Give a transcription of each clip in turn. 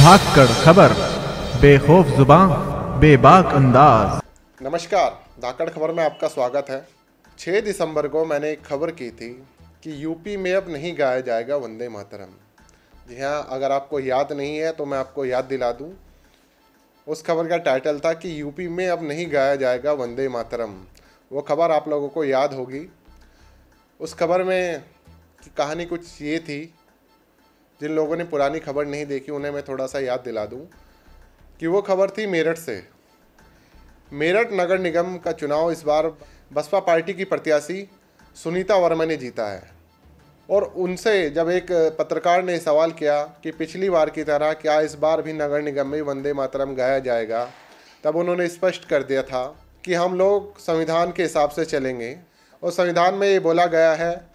धाकड़ खबर, बेखौफ ज़ुबान, बेबाक अंदाज। नमस्कार धाकड़ खबर में आपका स्वागत है। 6 दिसंबर को मैंने एक खबर की थी कि यूपी में अब नहीं गाया जाएगा वंदे मातरम। जी हाँ अगर आपको याद नहीं है तो मैं आपको याद दिला दूँ। उस खबर का टाइटल था कि यूपी में अब नहीं गाया जाएगा वंदे मातरम। वो खबर आप लोगों को याद होगी। उस खबर में कहानी कुछ ये थी जिन लोगों ने पुरानी खबर नहीं देखी, उन्हें मैं थोड़ा सा याद दिला दूँ कि वो खबर थी मेरठ से। मेरठ नगर निगम का चुनाव, इस बार बसपा पार्टी की प्रत्याशी सुनीता वर्मा ने जीता है। और उनसे जब एक पत्रकार ने सवाल किया कि पिछली बार की तरह क्या इस बार भी नगर निगम में वंदे मातरम गाया जाएगा, तब उन्होंने स्पष्ट कर दिया था कि हम लोग संविधान के हिसाब से चलेंगे। और संविधान में ये बोला गया है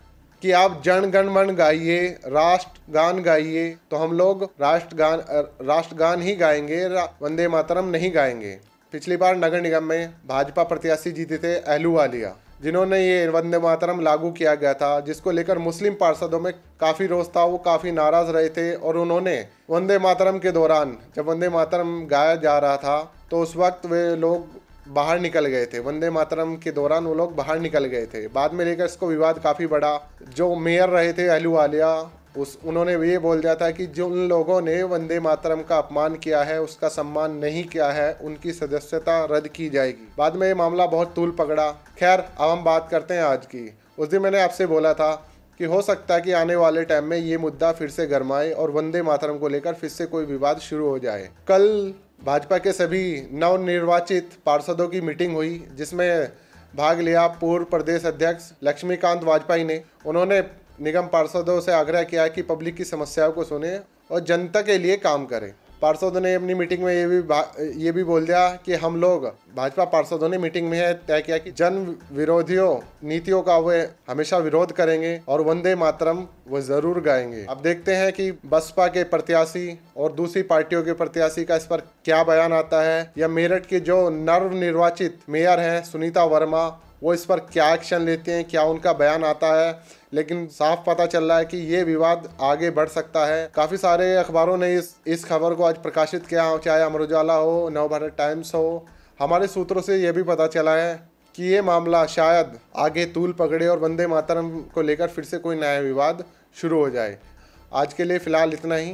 कि आप जन गण मन गाइए, राष्ट्र गान गाइए तो हम लोग राष्ट्र गान राष्ट्र गान ही गाएँगे वंदे मातरम नहीं गाएँगे। पिछली बार नगर निगम में भाजपा प्रत्याशी जीते थे एहलू वालिया जिन्होंने ये वंदे मातरम लागू किया गया था, जिसको लेकर मुस्लिम पार्षदों में काफ़ी रोष था, वो काफ़ी नाराज़ रहे थे, और उन्होंने वंदे मातरम के दौरान, जब वंदे मातरम गाया जा रहा था तो उस वक्त वे लोग बाहर निकल गए थे। वंदे मातरम के दौरान वो लोग बाहर निकल गए थे। बाद में लेकर इसको विवाद काफ़ी बड़ा। जो मेयर रहे थे, अहलू आलिया, उस, उन्होंने ये बोल दिया था कि जिन लोगों ने वंदे मातरम का अपमान किया है, उसका सम्मान नहीं किया है, उनकी सदस्यता रद्द की जाएगी। बाद में ये मामला बहुत तूल पकड़ा। खैर, अब हम बात करते हैं आज की। उस दिन मैंने आपसे बोला था कि हो सकता है कि आने वाले टाइम में ये मुद्दा फिर से गरमाए और वंदे मातरम को लेकर फिर से कोई विवाद शुरू हो जाए। कल भाजपा के सभी नवनिर्वाचित पार्षदों की मीटिंग हुई, जिसमें भाग लिया पूर्व प्रदेश अध्यक्ष लक्ष्मीकांत वाजपेयी ने। उन्होंने निगम पार्षदों से आग्रह किया कि पब्लिक की समस्याओं को सुने और जनता के लिए काम करें। पार्षदों ने अपनी मीटिंग में ये भी ये भी बोल दिया कि हम लोग, भाजपा पार्षदों ने मीटिंग में तय किया कि जन विरोधियों, नीतियों का वे हमेशा विरोध करेंगे और वंदे मातरम वो ज़रूर गाएँगे। अब देखते हैं कि बसपा के प्रत्याशी और दूसरी पार्टियों के प्रत्याशी का इस पर क्या बयान आता है। या मेरठ के जो नव निर्वाचित मेयर हैं, सुनीता वर्मा वो इस पर क्या एक्शन लेते हैं, क्या उनका बयान आता है, लेकिन साफ़ पता चल रहा है कि ये विवाद आगे बढ़ सकता है। काफ़ी सारे अखबारों ने इस इस खबर को आज प्रकाशित किया हो, चाहे अमर उजाला हो, नवभारत टाइम्स हो। हमारे सूत्रों से ये भी पता चला है कि ये मामला शायद आगे तूल पकड़े और वंदे मातरम को लेकर फिर से कोई नया विवाद शुरू हो जाए। आज के लिए फ़िलहाल इतना ही।